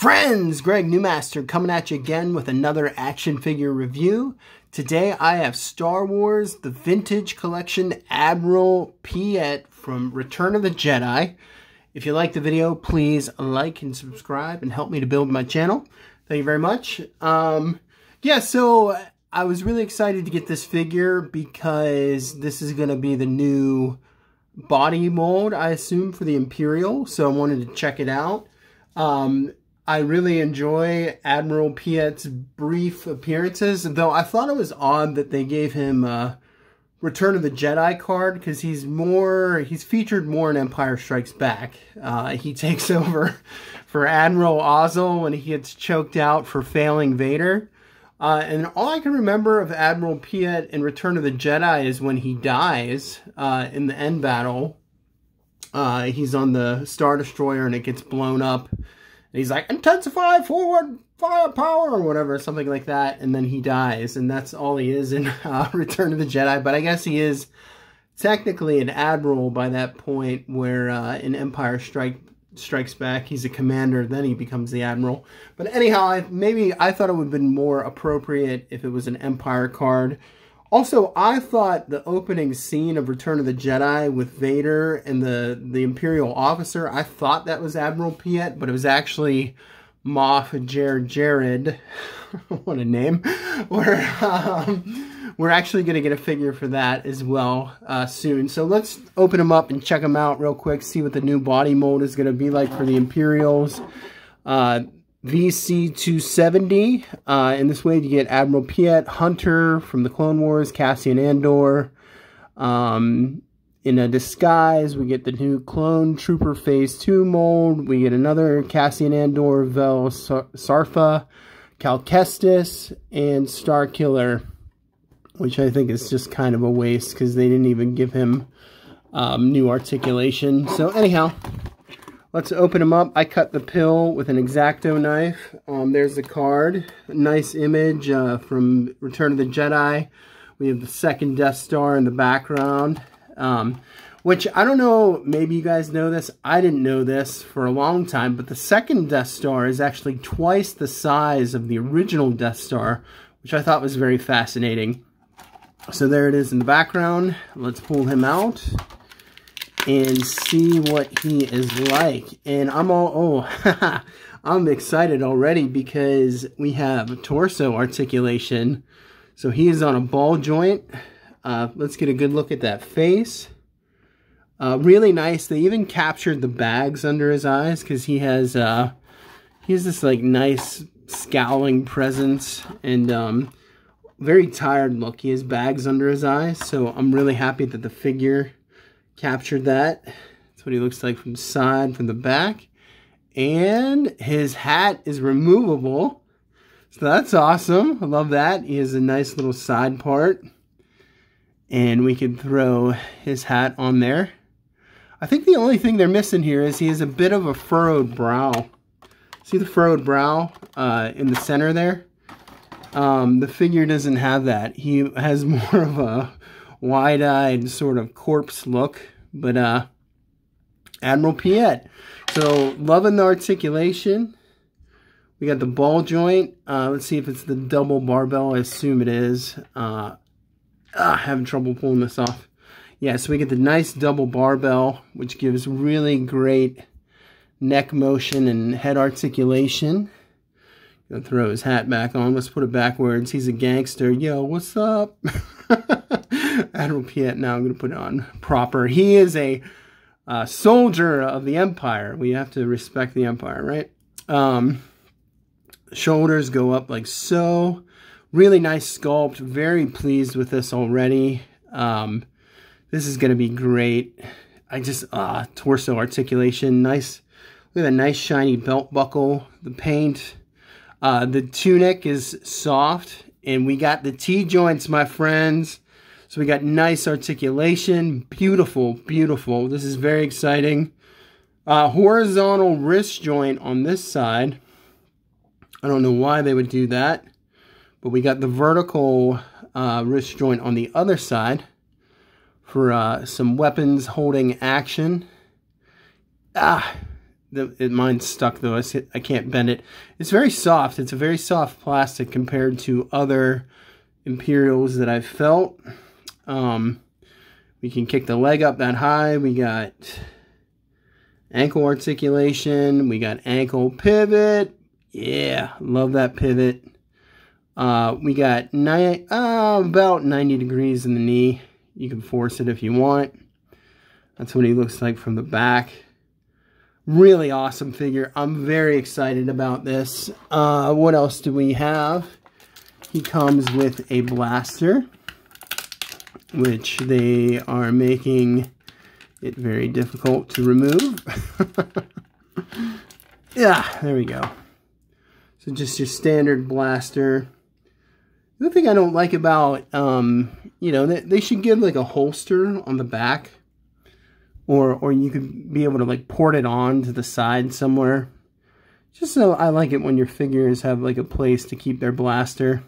Friends, Greg Newmaster coming at you again with another action figure review. Today I have Star Wars The Vintage Collection Admiral Piett from Return of the Jedi. If you like the video, please like and subscribe and help me to build my channel. Thank you very much. Um, yeah, so I was really excited to get this figure because this is going to be the new body mold, I assume, for the Imperial. So I wanted to check it out. Um, I really enjoy Admiral Piett's brief appearances, though I thought it was odd that they gave him a Return of the Jedi card because he's more, he's featured more in Empire Strikes Back. Uh, he takes over for Admiral Ozzel when he gets choked out for failing Vader. Uh, and all I can remember of Admiral Piett in Return of the Jedi is when he dies uh, in the end battle. Uh, he's on the Star Destroyer and it gets blown up he's like, intensify forward firepower or whatever, something like that. And then he dies. And that's all he is in uh, Return of the Jedi. But I guess he is technically an admiral by that point where uh, in Empire Strike Strikes Back, he's a commander, then he becomes the admiral. But anyhow, I, maybe I thought it would have been more appropriate if it was an Empire card. Also, I thought the opening scene of Return of the Jedi with Vader and the, the Imperial officer, I thought that was Admiral Piett, but it was actually Moff Jerjerrod. what a name. We're, um, we're actually going to get a figure for that as well uh, soon. So let's open them up and check them out real quick, see what the new body mold is going to be like for the Imperials. Uh, VC270. Uh, in this way, you get Admiral Piett, Hunter from the Clone Wars, Cassian Andor. Um, in a disguise, we get the new Clone Trooper Phase 2 mold. We get another Cassian Andor, Vel Sartha, Cal Kestis, and Star Killer, which I think is just kind of a waste because they didn't even give him um, new articulation. So anyhow, Let's open them up. I cut the pill with an X-Acto knife. Um, there's the card. Nice image uh, from Return of the Jedi. We have the second Death Star in the background. Um, which, I don't know, maybe you guys know this. I didn't know this for a long time. But the second Death Star is actually twice the size of the original Death Star. Which I thought was very fascinating. So there it is in the background. Let's pull him out and see what he is like. And I'm all, oh, I'm excited already because we have torso articulation. So he is on a ball joint. Uh, let's get a good look at that face. Uh, really nice. They even captured the bags under his eyes because he has uh, he has this like nice scowling presence and um, very tired look. He has bags under his eyes. So I'm really happy that the figure captured that. That's what he looks like from the side, from the back. And his hat is removable. So that's awesome. I love that. He has a nice little side part. And we can throw his hat on there. I think the only thing they're missing here is he has a bit of a furrowed brow. See the furrowed brow uh, in the center there? Um, the figure doesn't have that. He has more of a wide-eyed sort of corpse look. But uh, Admiral Piett. So loving the articulation. We got the ball joint. Uh, let's see if it's the double barbell. I assume it is. Uh, ah, having trouble pulling this off. Yeah, so we get the nice double barbell, which gives really great neck motion and head articulation. Gonna throw his hat back on. Let's put it backwards. He's a gangster. Yo, what's up? Admiral Piett. Now I'm going to put it on proper. He is a uh, soldier of the Empire. We have to respect the Empire, right? Um, shoulders go up like so. Really nice sculpt. Very pleased with this already. Um, this is going to be great. I just, uh, torso articulation. Nice. Look at that nice shiny belt buckle. The paint. Uh, the tunic is soft. And we got the T-joints, my friends. So we got nice articulation. Beautiful, beautiful. This is very exciting. Uh, horizontal wrist joint on this side. I don't know why they would do that. But we got the vertical uh, wrist joint on the other side for uh, some weapons holding action. Ah, the it, mine's stuck though. I, I can't bend it. It's very soft. It's a very soft plastic compared to other Imperials that I've felt. Um, we can kick the leg up that high. We got ankle articulation. We got ankle pivot. Yeah, love that pivot. Uh, we got nine, uh, about 90 degrees in the knee. You can force it if you want. That's what he looks like from the back. Really awesome figure. I'm very excited about this. Uh, what else do we have? He comes with a blaster, which they are making it very difficult to remove. yeah, there we go. So just your standard blaster. The thing I don't like about, um, you know, they, they should give like a holster on the back. Or, or you could be able to like port it on to the side somewhere. Just so I like it when your figures have like a place to keep their blaster.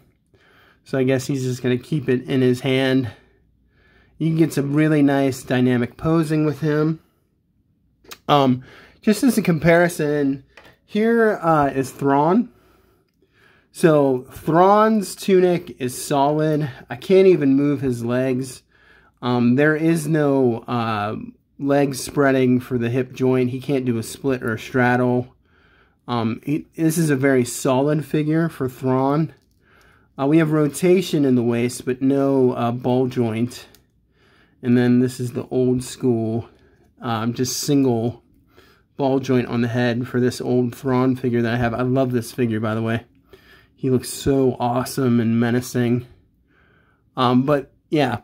So I guess he's just going to keep it in his hand. You can get some really nice dynamic posing with him. Um, just as a comparison, here uh, is Thrawn. So Thrawn's tunic is solid. I can't even move his legs. Um, there is no uh, leg spreading for the hip joint. He can't do a split or a straddle. Um, he, this is a very solid figure for Thrawn. Uh, we have rotation in the waist, but no uh, ball joint. And then this is the old school, um, just single ball joint on the head for this old Thrawn figure that I have. I love this figure, by the way. He looks so awesome and menacing. Um, but yeah,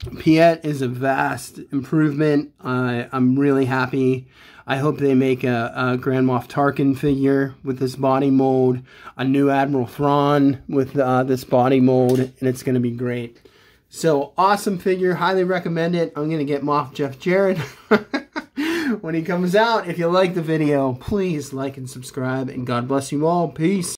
Piett is a vast improvement. Uh, I'm really happy. I hope they make a, a, Grand Moff Tarkin figure with this body mold, a new Admiral Thrawn with uh, this body mold, and it's going to be great. So awesome figure, highly recommend it. I'm gonna get Moff Jeff Jarrett when he comes out. If you like the video, please like and subscribe, and God bless you all. Peace.